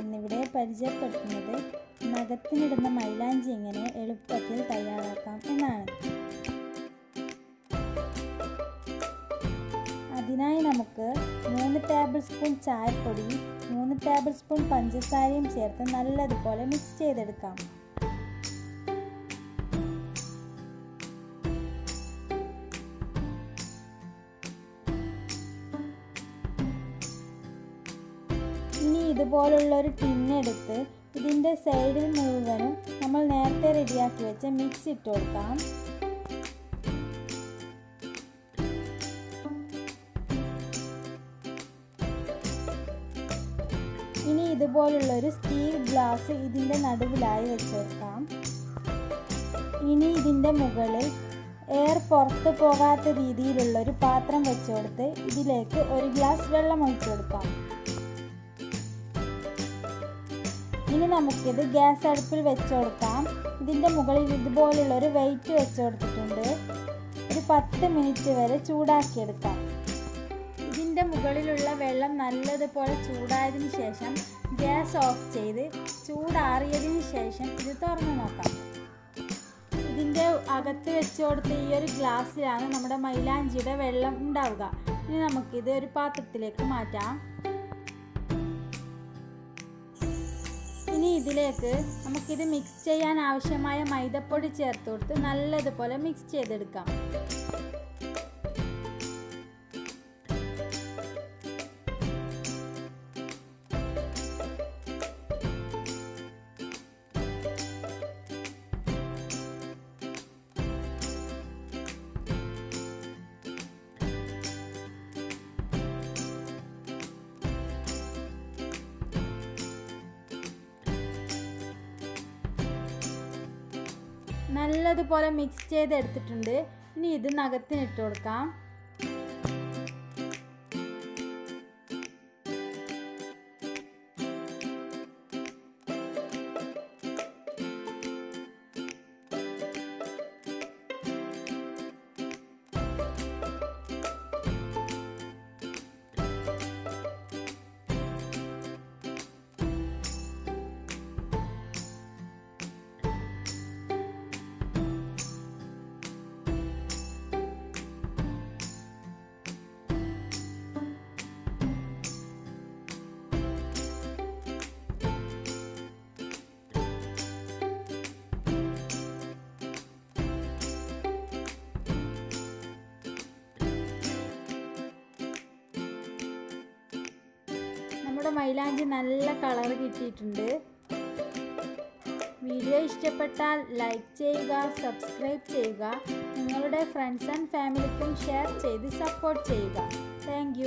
ഇന്നിവിടെ പരിചയപ്പെടുത്തുന്നത് നഖത്തിനിടുന്ന മൈലാഞ്ചി എങ്ങനെ എളുപ്പത്തിൽ തയ്യാറാക്കാം എന്നാണ്. അതിനായി നമുക്ക് മൂന്ന് ടേബിൾ സ്പൂൺ ചായപ്പൊടി മൂന്ന് ടേബിൾ സ്പൂൺ പഞ്ചസാരയും ചേർത്ത് നല്ലതുപോലെ മിക്സ് ചെയ്തെടുക്കാം. ഇതുപോലുള്ള ഒരു ടിന്നെടുത്ത് ഇതിന്റെ സൈഡിൽ മുഴുവനും നമ്മൾ നേരത്തെ റെഡിയാക്കി വെച്ച മിക്സ് ഇട്ട് കൊടുക്കാം. ഇനി ഇതുപോലുള്ള ഒരു സ്റ്റീൽ ഗ്ലാസ് ഇതിന്റെ നടുവിലായി വെച്ച് കൊടുക്കാം. ഇനി ഇതിന്റെ മുകളിൽ എയർ പുറത്ത് പോകാത്ത രീതിയിലുള്ള ഒരു പാത്രം വെച്ചുകൊടുത്ത് ഇതിലേക്ക് ഒരു ഗ്ലാസ് വെള്ളം ഒഴിച്ചു കൊടുക്കാം. ഇനി നമുക്കിത് ഗ്യാസ് അടുപ്പിൽ വെച്ച് കൊടുക്കാം. ഇതിന്റെ മുകളിൽ ഇതുപോലുള്ള ഒരു വെയിറ്റ് വെച്ച് കൊടുത്തിട്ടുണ്ട്. ഒരു പത്ത് മിനിറ്റ് വരെ ചൂടാക്കിയെടുക്കാം. ഇതിന്റെ മുകളിലുള്ള വെള്ളം നല്ലതുപോലെ ചൂടായതിനു ശേഷം ഗ്യാസ് ഓഫ് ചെയ്ത് ചൂടാറിയതിന് ശേഷം ഇത് തുറന്നു നോക്കാം. ഇതിന്റെ അകത്ത് വെച്ച് കൊടുത്ത ഈ ഒരു ഗ്ലാസ്സിലാണ് നമ്മുടെ മൈലാഞ്ചിയുടെ വെള്ളം ഉണ്ടാവുക. ഇനി നമുക്കിത് ഒരു പാത്രത്തിലേക്ക് മാറ്റാം. ഇനി ഇതിലേക്ക് നമുക്കിത് മിക്സ് ചെയ്യാൻ ആവശ്യമായ മൈദപ്പൊടി ചേർത്ത് കൊടുത്ത് നല്ലതുപോലെ മിക്സ് ചെയ്തെടുക്കാം. നല്ലതുപോലെ മിക്സ് ചെയ്ത് എടുത്തിട്ടുണ്ട് ഇനി ഇത് നഖത്തിനിട്ട് കൊടുക്കാം. നമ്മുടെ മൈലാഞ്ചി നല്ല കളർ കിട്ടിയിട്ടുണ്ട്. വീഡിയോ ഇഷ്ടപ്പെട്ടാൽ ലൈക്ക് ചെയ്യുക സബ്സ്ക്രൈബ് ചെയ്യുക. നിങ്ങളുടെ ഫ്രണ്ട്സ് ആൻഡ് ഫാമിലിക്കും ഷെയർ ചെയ്ത് സപ്പോർട്ട് ചെയ്യുക. താങ്ക്